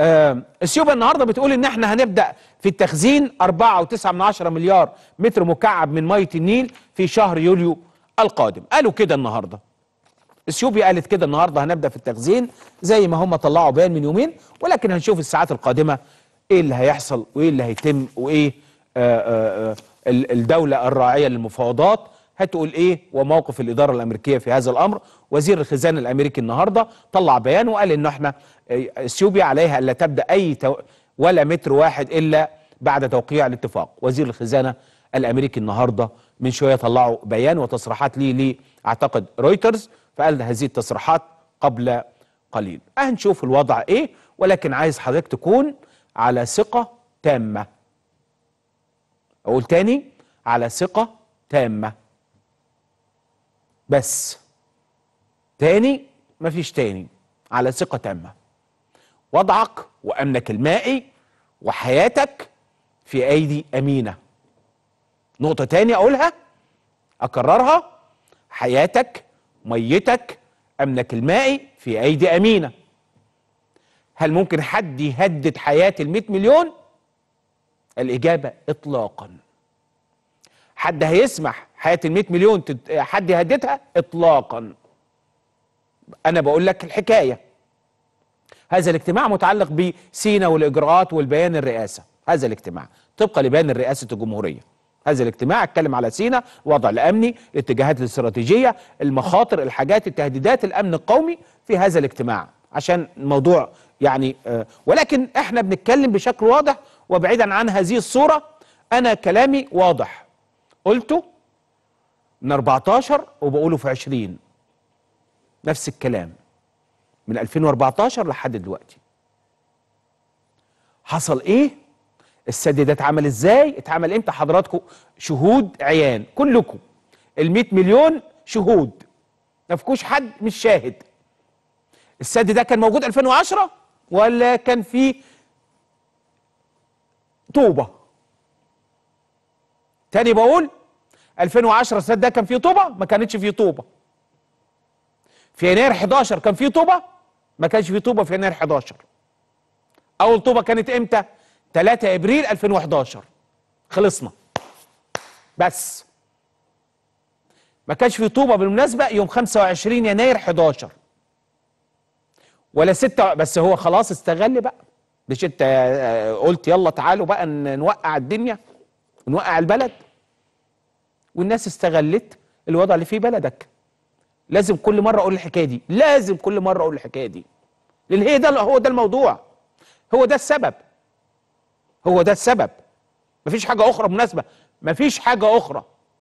آه اثيوبيا النهارده بتقول إن إحنا هنبدأ في التخزين 4.9 مليار متر مكعب من مية النيل في شهر يوليو القادم. قالوا كده النهارده. اثيوبيا قالت كده النهارده هنبدأ في التخزين زي ما هم طلعوا بيان من يومين ولكن هنشوف الساعات القادمة إيه اللي هيحصل وإيه اللي هيتم وإيه آآ آآ الدولة الراعية للمفاوضات. هتقول إيه وموقف الإدارة الأمريكية في هذا الأمر. وزير الخزانة الأمريكي النهارده طلع بيان وقال إن إحنا اثيوبيا عليها الا تبدأ أي تو ولا متر واحد إلا بعد توقيع الاتفاق. وزير الخزانة الأمريكي النهارده من شوية طلعوا بيان وتصريحات ليه ليه أعتقد رويترز فقال هذه التصريحات قبل قليل. هنشوف الوضع إيه ولكن عايز حضرتك تكون على ثقة تامة. أقول تاني على ثقة تامة. بس. تاني؟ مفيش تاني. على ثقة تامة. وضعك وأمنك المائي وحياتك في أيدي أمينة. نقطة تاني أقولها أكررها حياتك ميتك أمنك المائي في أيدي أمينة. هل ممكن حد يهدد حياة المئة مليون؟ الإجابة إطلاقاً. حد هيسمح حياة ال 100 مليون. حد يهددها؟ اطلاقا. أنا بقول لك الحكاية. هذا الاجتماع متعلق بسينا والإجراءات والبيان الرئاسة. هذا الاجتماع طبقا لبيان رئاسه الجمهورية. هذا الاجتماع اتكلم على سينا الوضع الامني الاتجاهات الاستراتيجية المخاطر الحاجات التهديدات الأمن القومي في هذا الاجتماع. عشان الموضوع يعني آه ولكن إحنا بنتكلم بشكل واضح وبعيدا عن هذه الصورة. أنا كلامي واضح. قلته من 14 وبقوله في 20 نفس الكلام. من 2014 لحد دلوقتي. حصل إيه؟ السد ده اتعمل إزاي؟ اتعمل إمتى؟ حضراتكم شهود عيان كلكم. ال 100 مليون شهود. ما فيكوش حد مش شاهد. السد ده كان موجود 2010 ولا كان فيه طوبة؟ تاني بقول 2010 السد ده كان فيه طوبة؟ ما كانتش فيه طوبة. في يناير 11 كان فيه طوبة؟ ما كانش فيه طوبة في يناير 11 أول طوبة كانت إمتى؟ 3 إبريل 2011 خلصنا. بس. ما كانش فيه طوبة بالمناسبة يوم 25 يناير 11 ولا ستة بس هو خلاص استغل بقى. مش أنت قلت يلا تعالوا بقى نوقع الدنيا ونوقع البلد. والناس استغلت الوضع اللي في بلدك. لازم كل مرة أقول الحكاية دي. لازم كل مرة أقول الحكاية دي. لأن هي ده هو ده الموضوع. هو ده السبب. هو ده السبب. مفيش حاجة أخرى مناسبة. مفيش حاجة أخرى.